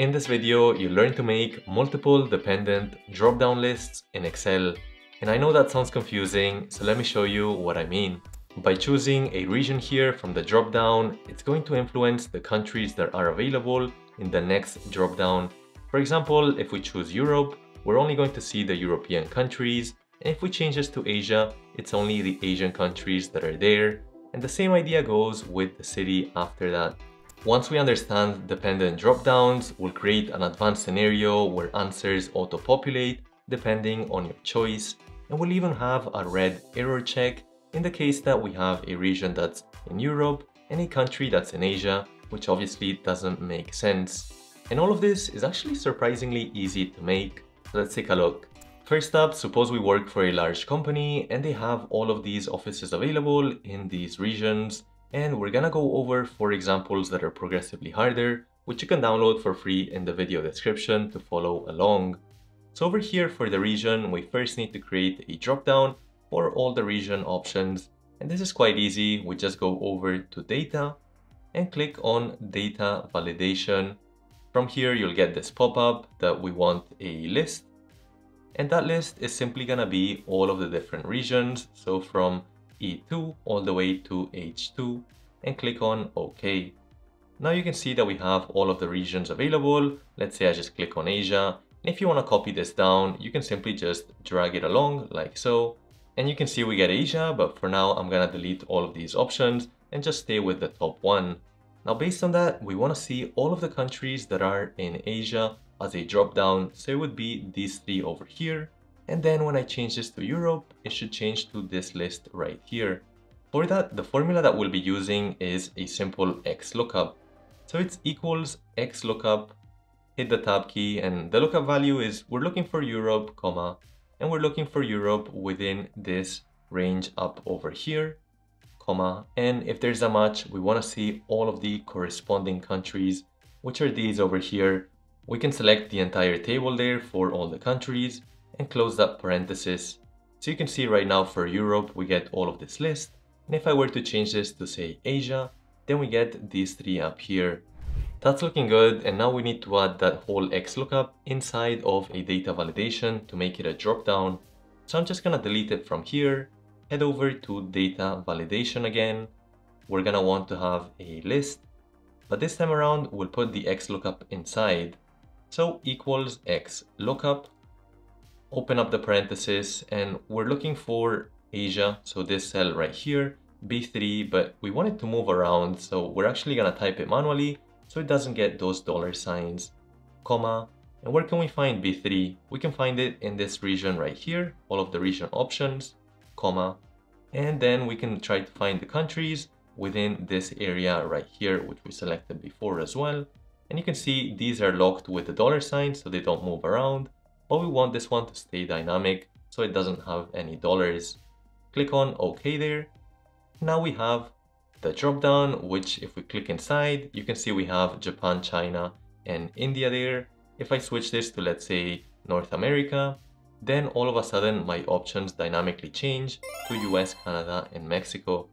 In this video, you learn to make multiple dependent drop-down lists in Excel. And I know that sounds confusing, so let me show you what I mean. By choosing a region here from the drop-down, it's going to influence the countries that are available in the next drop-down. For example, if we choose Europe, we're only going to see the European countries, and if we change this to Asia, it's only the Asian countries that are there. And the same idea goes with the city after that. Once we understand dependent drop-downs, we'll create an advanced scenario where answers auto-populate depending on your choice. And we'll even have a red error check in the case that we have a region that's in Europe and a country that's in Asia, which obviously doesn't make sense. And all of this is actually surprisingly easy to make. Let's take a look. First up, suppose we work for a large company and they have all of these offices available in these regions and we're gonna go over four examples that are progressively harder, which you can download for free in the video description to follow along. So over here for the region, we first need to create a dropdown for all the region options. And this is quite easy. We just go over to data and click on data validation. From here, you'll get this pop-up that we want a list. And that list is simply gonna be all of the different regions. So from E2 all the way to H2 and click on OK. Now you can see that we have all of the regions available. Let's say I just click on Asia. And if you want to copy this down, you can simply just drag it along like so. And you can see we get Asia, but for now I'm going to delete all of these options and just stay with the top one. Now based on that, we want to see all of the countries that are in Asia as a drop down. So it would be these three over here. And then when I change this to Europe, it should change to this list right here. For that, the formula that we'll be using is a simple XLOOKUP. So it's equals XLOOKUP, hit the tab key, and the lookup value is we're looking for Europe, comma, and we're looking for Europe within this range up over here, comma, and if there's a match, we want to see all of the corresponding countries, which are these over here. We can select the entire table there for all the countries, and close that parenthesis. So you can see right now for Europe, we get all of this list. And if I were to change this to say Asia, then we get these three up here. That's looking good. And now we need to add that whole XLOOKUP inside of a data validation to make it a dropdown. So I'm just gonna delete it from here, head over to data validation again. We're gonna want to have a list, but this time around, we'll put the XLOOKUP inside. So equals XLOOKUP open up the parenthesis and we're looking for Asia. So this cell right here, B3, but we want it to move around. So we're actually gonna type it manually so it doesn't get those dollar signs, comma. And where can we find B3? We can find it in this region right here, all of the region options, comma. And then we can try to find the countries within this area right here, which we selected before as well. And you can see these are locked with the dollar sign so they don't move around but we want this one to stay dynamic so it doesn't have any dollars. Click on OK there. Now we have the drop down, which if we click inside, you can see we have Japan, China, and India there. If I switch this to, let's say, North America, then all of a sudden my options dynamically change to US, Canada, and Mexico.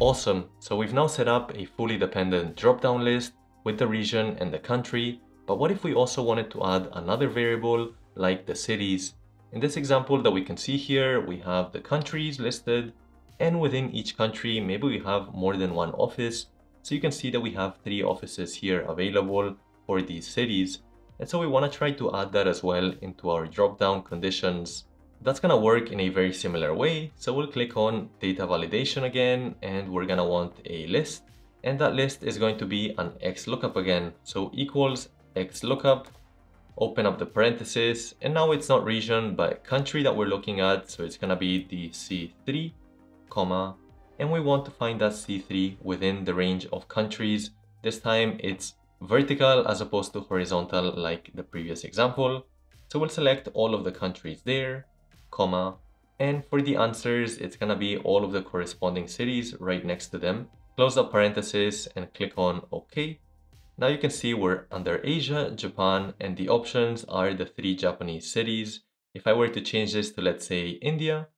Awesome, so we've now set up a fully dependent drop-down list with the region and the country, but what if we also wanted to add another variable like the cities. In this example that we can see here, we have the countries listed and within each country, maybe we have more than one office. So you can see that we have three offices here available for these cities. And so we want to try to add that as well into our drop-down conditions. That's going to work in a very similar way. So we'll click on data validation again, and we're going to want a list. And that list is going to be an X lookup again. So equals XLOOKUP open up the parenthesis and now it's not region but country that we're looking at. So it's gonna be the C3 comma and we want to find that C3 within the range of countries. This time it's vertical as opposed to horizontal like the previous example. So we'll select all of the countries there comma and for the answers it's gonna be all of the corresponding cities right next to them. Close the parenthesis and click on OK now you can see we're under Asia, Japan, and the options are the three Japanese cities. If I were to change this to, let's say, India,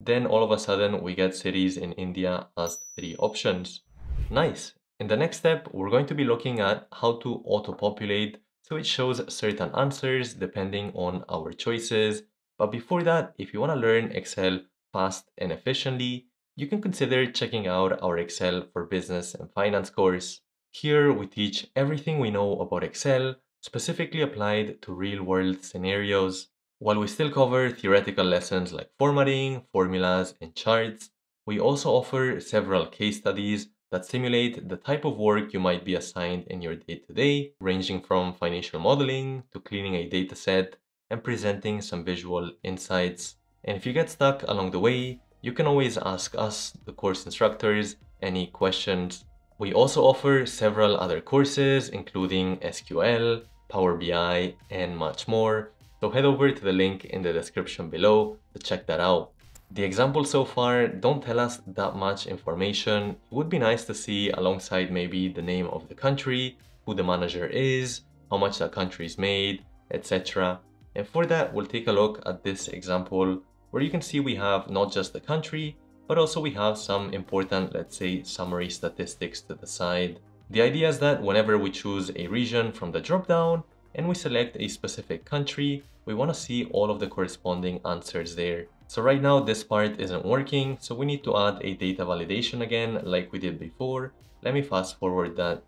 then all of a sudden we get cities in India as three options. Nice. In the next step, we're going to be looking at how to auto-populate So it shows certain answers depending on our choices. But before that, if you want to learn Excel fast and efficiently, you can consider checking out our Excel for Business and Finance course. Here we teach everything we know about Excel, specifically applied to real-world scenarios. While we still cover theoretical lessons like formatting, formulas, and charts, we also offer several case studies that simulate the type of work you might be assigned in your day-to-day, -day, ranging from financial modeling to cleaning a dataset and presenting some visual insights. And if you get stuck along the way, you can always ask us, the course instructors, any questions. We also offer several other courses, including SQL, Power BI, and much more. So head over to the link in the description below to check that out. The examples so far don't tell us that much information. It would be nice to see alongside maybe the name of the country, who the manager is, how much that country is made, etc. And for that, we'll take a look at this example where you can see we have not just the country, but also we have some important, let's say, summary statistics to the side. The idea is that whenever we choose a region from the dropdown and we select a specific country, we want to see all of the corresponding answers there. So right now this part isn't working, so we need to add a data validation again like we did before. Let me fast forward that.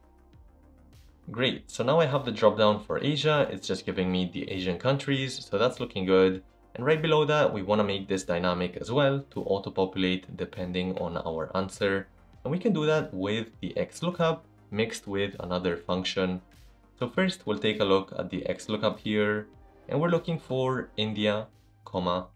Great, so now I have the dropdown for Asia, it's just giving me the Asian countries, so that's looking good. And right below that, we want to make this dynamic as well to auto-populate depending on our answer. And we can do that with the XLOOKUP mixed with another function. So first, we'll take a look at the XLOOKUP here, and we're looking for India, comma,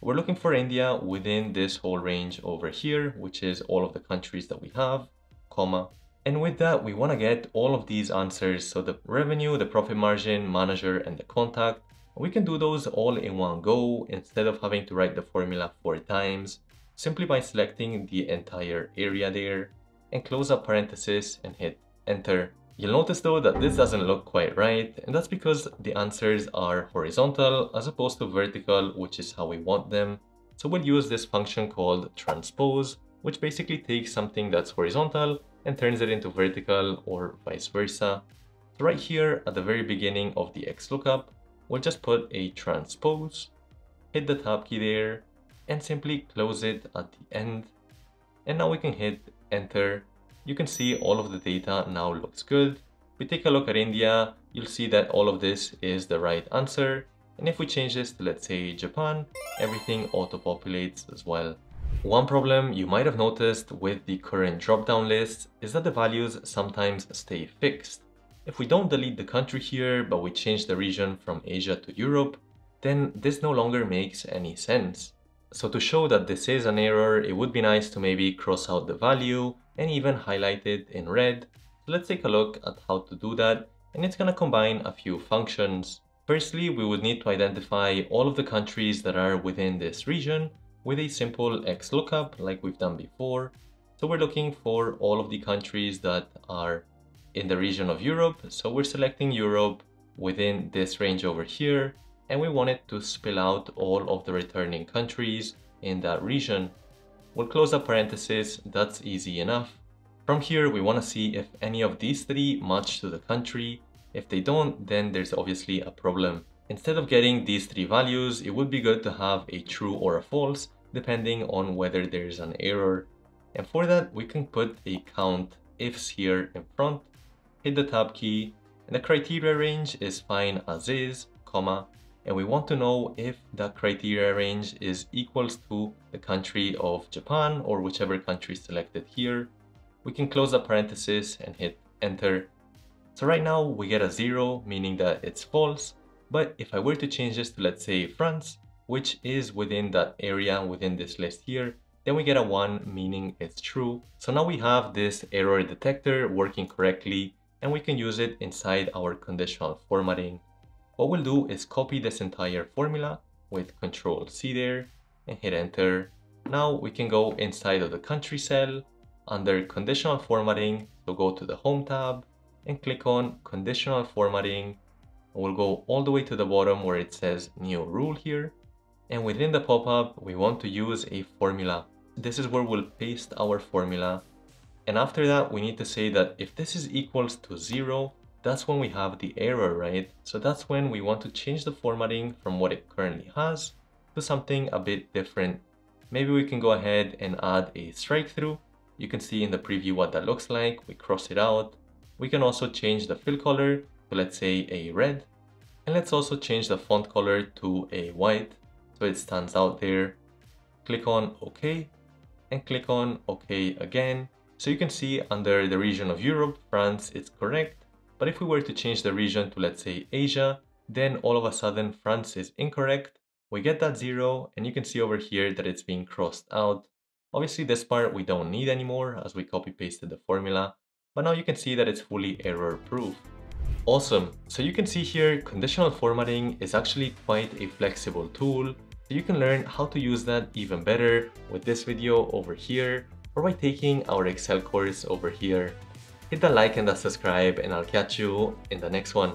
we're looking for India within this whole range over here, which is all of the countries that we have, comma. And with that, we want to get all of these answers. So the revenue, the profit margin, manager, and the contact. We can do those all in one go instead of having to write the formula four times, simply by selecting the entire area there and close up parenthesis and hit enter. You'll notice though that this doesn't look quite right, and that's because the answers are horizontal as opposed to vertical, which is how we want them. So we'll use this function called transpose, which basically takes something that's horizontal and turns it into vertical or vice versa. So right here at the very beginning of the XLOOKUP, we'll just put a transpose, hit the tab key there, and simply close it at the end. And now we can hit enter you can see all of the data now looks good. We take a look at India, you'll see that all of this is the right answer. And if we change this to let's say Japan, everything auto-populates as well. One problem you might have noticed with the current drop-down list is that the values sometimes stay fixed. If we don't delete the country here, but we change the region from Asia to Europe, then this no longer makes any sense. So to show that this is an error, it would be nice to maybe cross out the value and even highlight it in red. So let's take a look at how to do that and it's going to combine a few functions. Firstly, we would need to identify all of the countries that are within this region with a simple XLOOKUP like we've done before. So we're looking for all of the countries that are in the region of Europe. So we're selecting Europe within this range over here and we want it to spill out all of the returning countries in that region. We'll close a parenthesis, that's easy enough. From here, we want to see if any of these three match to the country. If they don't, then there's obviously a problem. Instead of getting these three values, it would be good to have a true or a false, depending on whether there's an error. And for that, we can put a count ifs here in front, hit the tab key, and the criteria range is fine as is, comma, and we want to know if the criteria range is equals to the country of Japan or whichever country selected here. We can close the parenthesis and hit enter. So right now we get a zero, meaning that it's false. But if I were to change this to let's say France, which is within that area within this list here, then we get a one, meaning it's true. So now we have this error detector working correctly and we can use it inside our conditional formatting. What we'll do is copy this entire formula with Control C there and hit enter. Now we can go inside of the country cell under conditional formatting. So go to the home tab and click on conditional formatting. We'll go all the way to the bottom where it says new rule here. And within the pop-up, we want to use a formula. This is where we'll paste our formula. And after that, we need to say that if this is equals to zero, that's when we have the error, right? So that's when we want to change the formatting from what it currently has to something a bit different. Maybe we can go ahead and add a strike through. You can see in the preview what that looks like. We cross it out. We can also change the fill color to let's say a red. And let's also change the font color to a white so it stands out there. Click on OK and click on OK again. So you can see under the region of Europe, France is correct. But if we were to change the region to let's say Asia, then all of a sudden France is incorrect. We get that zero and you can see over here that it's being crossed out. Obviously this part we don't need anymore as we copy pasted the formula, but now you can see that it's fully error proof. Awesome, so you can see here conditional formatting is actually quite a flexible tool so you can learn how to use that even better with this video over here or by taking our Excel course over here. Hit the like and the subscribe and I'll catch you in the next one.